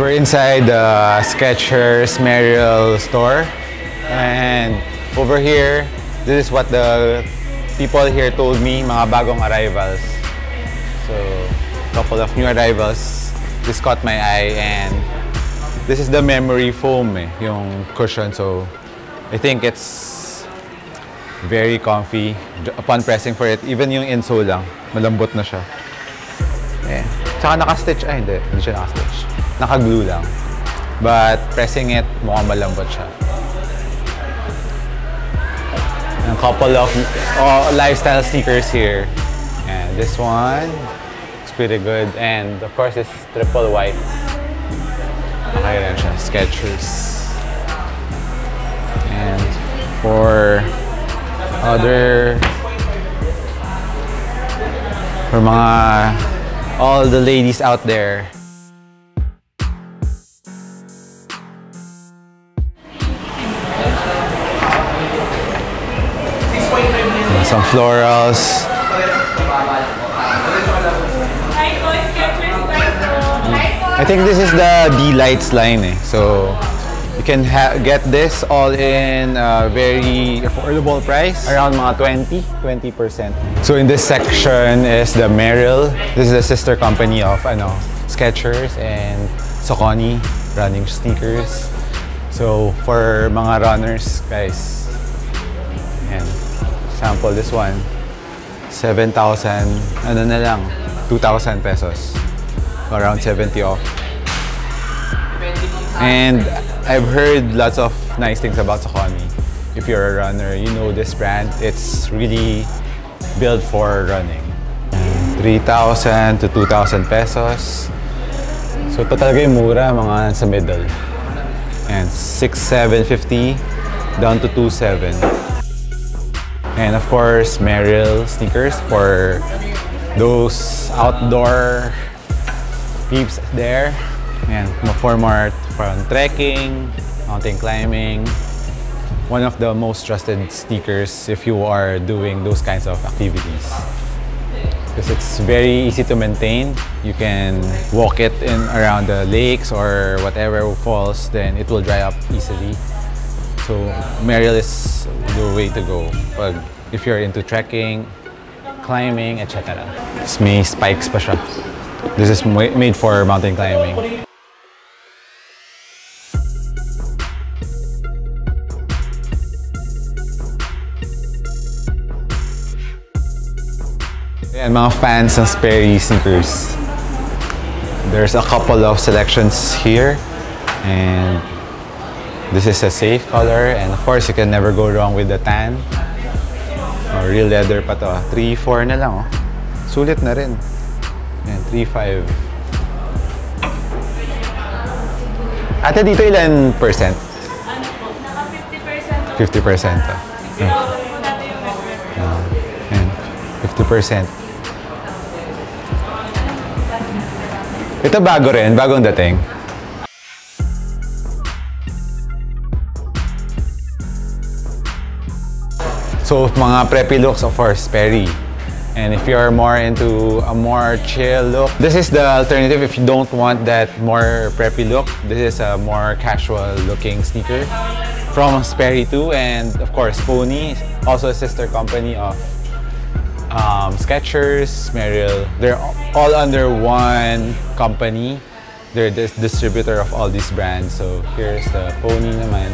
we're inside the Skechers Merrill store. And over here, this is what the people here told me, mga bagong arrivals. So, couple of new arrivals. This caught my eye and this is the memory foam eh, yung cushion. So, I think it's very comfy upon pressing for it. Even yung insole lang, malambot na siya. Eh. Tsaka naka-stitch. Ay, hindi. Hindi siya naka-stitch. Naka-glue lang. But pressing it, mukhang malambot siya. A couple of uh, lifestyle sneakers here. And this one is pretty good. And of course, it's triple white. Okay rin siya. Skechers. And for other for mga all the ladies out there. Some florals. I think this is the D'Lites line eh. So you can get this all in a very affordable price, around mga 20, 20%. So in this section is the Merrell. This is the sister company of ano, Skechers and Saucony running sneakers. So for mga runners, guys, and sample this one, 7,000, ano na lang, 2,000 pesos. Around 70 off. And I've heard lots of nice things about Saucony. If you're a runner, you know this brand. It's really built for running. 3,000 to 2,000 pesos. So ito talaga mura, mga sa middle. And 6,750 down to 2,700. And of course, Merrell sneakers for those outdoor peeps there. And for more from trekking, mountain climbing. One of the most trusted sneakers if you are doing those kinds of activities. Because it's very easy to maintain. You can walk it in around the lakes or whatever falls, then it will dry up easily. So Merrell is the way to go pag if you're into trekking, climbing, etc. It's may spikes pa siya. This is made for mountain climbing. And mga fans ng Sperry sneakers. There's a couple of selections here. And this is a safe color. And of course, you can never go wrong with the tan. Oh, real leather pa to. 3-4 na lang. Oh. Sulit na rin. Yan, 3-5. Ate, dito ilan percent? Ano po, naka 50% 50%. Oh. Zero po yung. Ah, yan, 50%. Ito bago rin, bagong dating. So, mga preppy looks, of course, Sperry. And if you're more into a more chill look, this is the alternative if you don't want that more preppy look. This is a more casual looking sneaker from Sperry too. And of course, Pony, also a sister company of um, Skechers, Merrell. They're all under one company. They're the distributor of all these brands. So here's the Pony naman.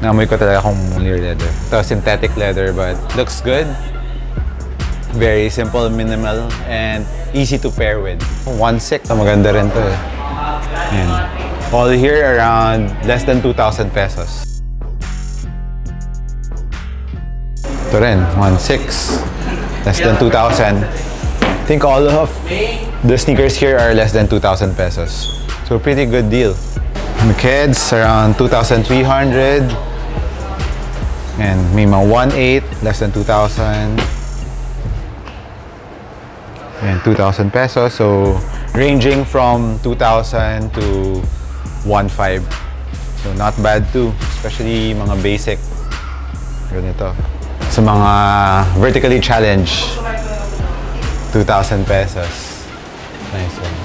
Namoy ko talaga kung lear leather. Ito, synthetic leather, but looks good. Very simple, minimal, and easy to pair with. One six, maganda rin to eh. Yan. All here around less than 2,000 pesos. Ito rin, 1.6. Less than 2,000. I think all of the sneakers here are less than 2,000 pesos. So pretty good deal. Kids around 2,300. And may mga 1.8, less than 2,000. And 2,000 pesos. So ranging from 2,000 to 1.5. So not bad too. Especially mga basic. Ganito. Sa mga vertically challenged, 2,000 pesos. Nice one.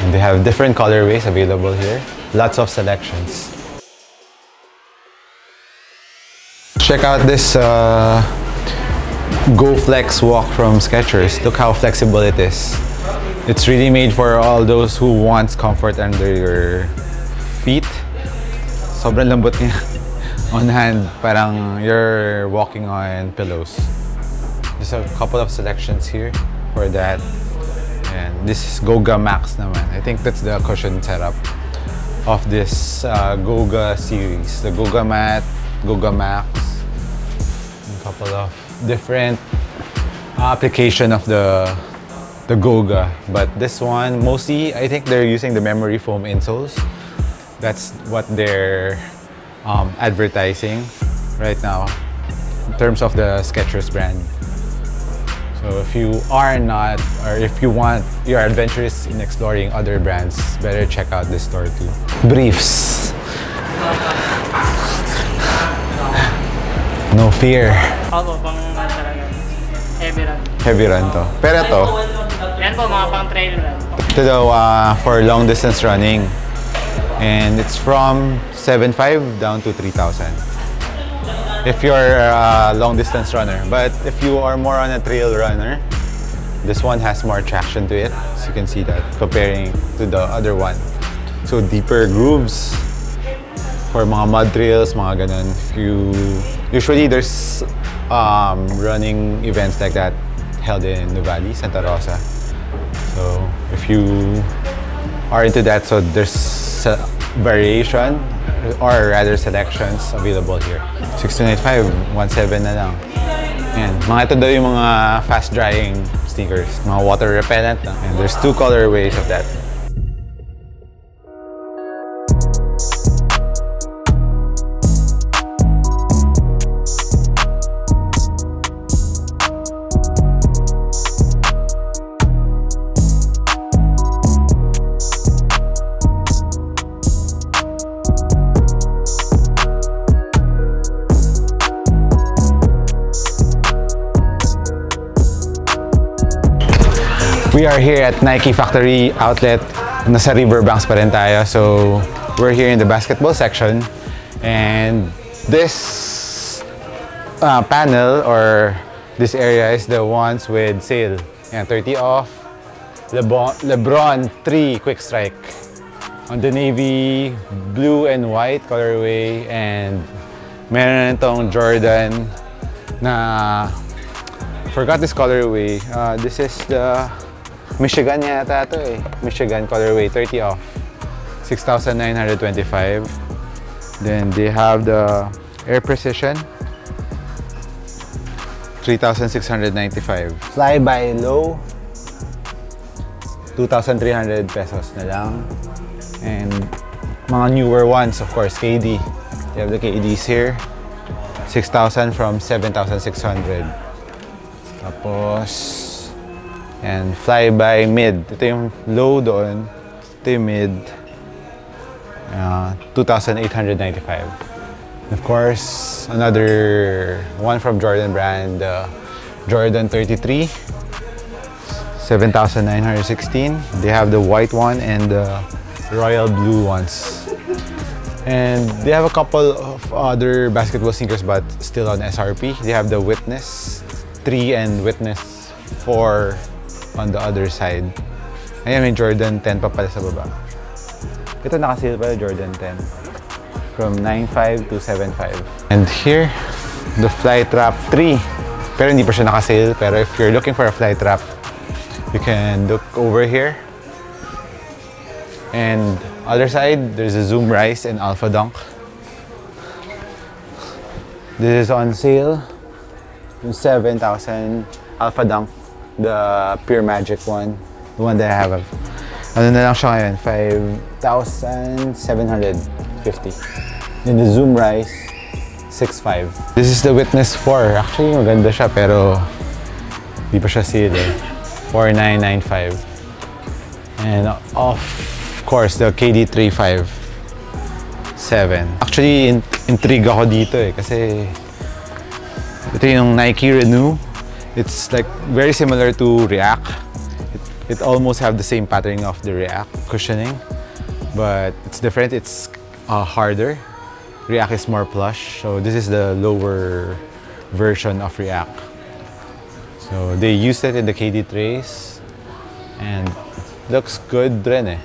And they have different colorways available here. Lots of selections. Check out this uh, Go Flex walk from Skechers. Look how flexible it is. It's really made for all those who wants comfort under your feet. Sobrang lambot niya. On hand, parang you're walking on pillows. There's a couple of selections here for that. And this is Goga Max naman. I think that's the cushion setup of this uh, Goga series. The Goga Mat, Goga Max, couple of different application of the the Goga. But this one, mostly, I think they're using the memory foam insoles. That's what they're um, advertising right now in terms of the Skechers brand. So if you are not, or if you want, you're adventurous in exploring other brands, better check out this store too. Briefs. No fear. Opo, pang ano talaga. Heavy run. Heavy run to. Pero to, Yan po, mga pang trail run. ito daw uh, for long distance running. And it's from 7.5 down to 3,000. If you're a long distance runner. But if you are more on a trail runner, this one has more traction to it. So you can see that comparing to the other one. So deeper grooves for mga mud trails, mga ganun. If you, usually there's um, running events like that held in Nuvali, Santa Rosa. So if you are into that, so there's variation or rather selections available here. 6295, 17 na lang. Yan. Mga ito daw yung mga fast drying sneakers. Mga water repellent. And there's two colorways of that. Are here at Nike Factory Outlet. Nasa Riverbanks pa rin tayo. So, we're here in the basketball section. And this uh, panel or this area is the ones with sale. Yan, 30 off. Lebron, Lebron 3 Quick Strike. On the navy, blue and white colorway. And meron itong Jordan na forgot this colorway. Uh, this is the Michigan yata to eh. Michigan colorway, 30 off. 6,925. Then they have the Air Precision. 3,695. Fly by low. 2,300 pesos na lang. And mga newer ones, of course, KD. You have the KDs here. 6,000 from 7,600. Tapos, and fly by mid. Ito yung low doon. Ito yung mid. Uh, 2,895. Of course, another one from Jordan brand, uh, Jordan 33. 7,916. They have the white one and the royal blue ones. And they have a couple of other basketball sneakers but still on SRP. They have the Witness 3 and Witness 4 on the other side. Ayan, may Jordan 10 pa pala sa baba. Ito naka-sale pala Jordan 10. From 9.5 to 7.5. And here, the Flytrap 3. Pero hindi pa siya naka-sale. Pero if you're looking for a Flytrap, you can look over here. And other side, there's a Zoom Rise and Alpha Dunk. This is on sale. Yung 7,000 Alpha Dunk. The Pure Magic one. The one that I have. Ano na lang siya ngayon? 5,750. Then the Zoom Rise, 6.5. This is the Witness 4. Actually, maganda siya pero di pa siya sale eh. 4,995. And of course, the KD35 7. Actually, in intrigue ako dito eh kasi ito yung Nike Renew. It's like very similar to React. It It almost have the same pattern of the React cushioning, but it's different. It's uh, harder. React is more plush, so this is the lower version of React. So they used it in the KD Treys, and looks good rin eh.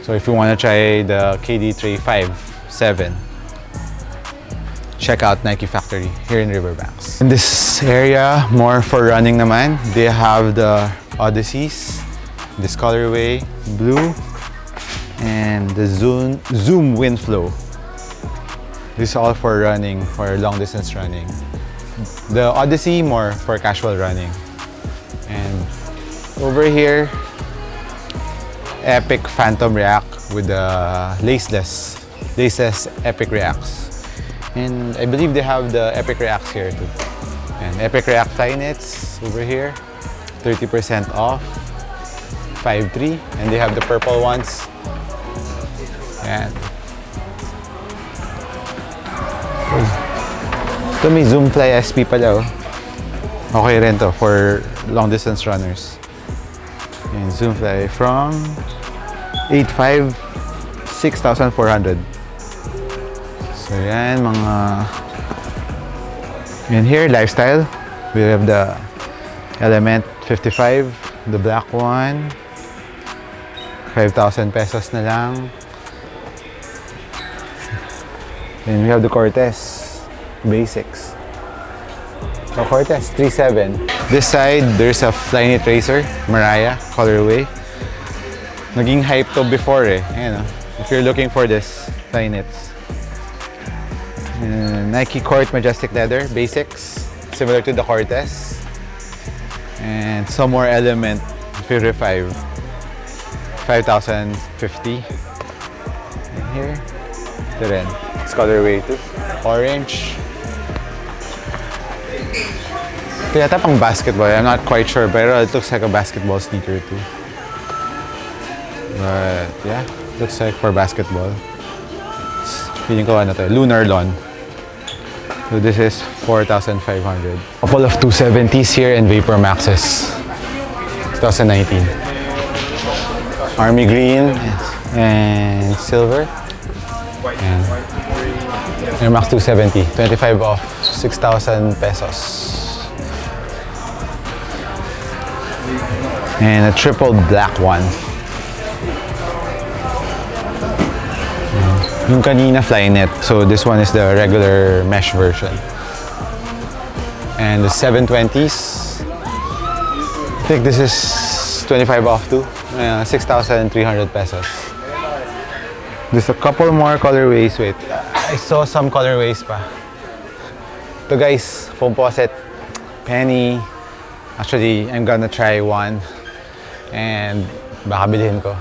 So if you want to try the KD Trey 5, 7, check out Nike Factory here in Riverbanks. In this area, more for running naman, they have the Odysseys, this colorway, blue, and the Zoom, Zoom Winflo. This is all for running, for long distance running. The Odyssey more for casual running. And over here, Epic Phantom React with the laceless, laceless Epic Reacts. And I believe they have the Epic Reacts here too. And Epic React Flyknits over here, 30% off, 5.3. And they have the purple ones. And ito may Zoomfly SP pala. Okay rin to for long distance runners. And Zoomfly from 8.5, 6,400. So yan, mga... And here, lifestyle. We have the Element 55, the black one. 5,000 pesos na lang. And we have the Cortez Basics. The Cortez 37. This side, there's a Flyknit Racer, Mariah colorway. Naging hype to before eh. Oh. If you're looking for this, Flyknits. Uh, Nike Court Majestic Leather Basics, similar to the Cortez. And some more Element 55, 5,050. And here, ito rin. It's colorway too. Orange. Ito yata pang basketball. I'm not quite sure, but it looks like a basketball sneaker too. But yeah, looks like for basketball. Feeling ko ano to, Lunar Lawn. So this is 4,500. Couple of 270s here and Vapor Maxes. 2019. Army green and silver. And Air Max 270, 25 off, 6,000 pesos. And a triple black one. Yung kanina Flyknit. So this one is the regular mesh version. And the 720s. I think this is 25 off too. Uh, 6,300 pesos. There's a couple more colorways. Wait, I saw some colorways pa. Ito guys, Foamposite, Penny. Actually, I'm gonna try one. And baka bilhin ko.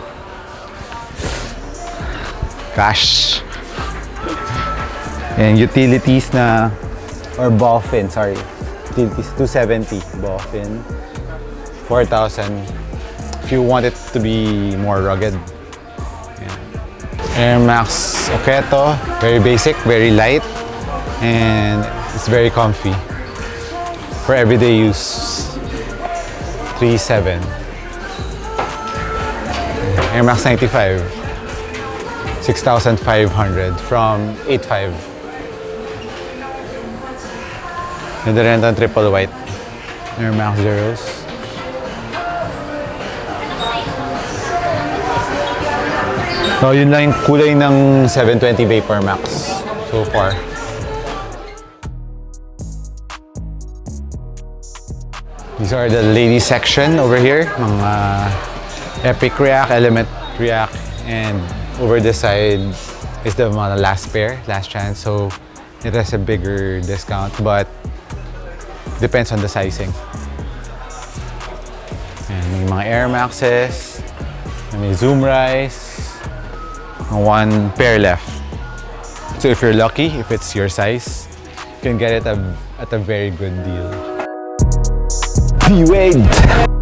Cash. And utilities na, or Bowfin, sorry. Utilities, 270 Bowfin. 4,000 if you want it to be more rugged. Yeah. Air Max Oketo, very basic, very light, and it's very comfy. For everyday use, 3.7. Air Max 95, 6,500 from 8.5. Ganda rin triple white. Air Max Zeros. So, yun lang yung kulay ng 720 Vapor Max so far. These are the ladies section over here. Mga Epic React, Element React, and over this side is the last pair, last chance. So, it has a bigger discount, but depends on the sizing. And may mga Air Maxes, may Zoom Rise, one pair left. So if you're lucky, if it's your size, you can get it at a, very good deal. V-Wade!